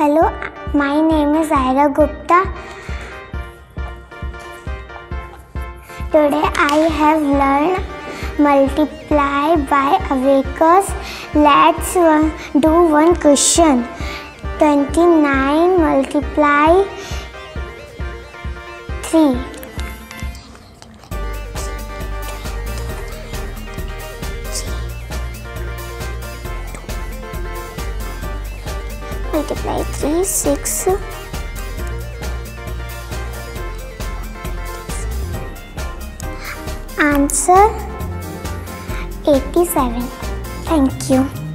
Hello, my name is Zaira Gupta. Today I have learned multiply by Abacus. Let's do one question. 29 multiply 3. multiply 3, 6, answer 87. Thank you.